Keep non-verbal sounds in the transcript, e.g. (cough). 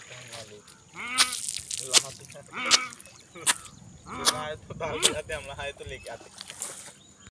(laughs) लगाए तो तो डाल देते हम नहाए तो लेके आते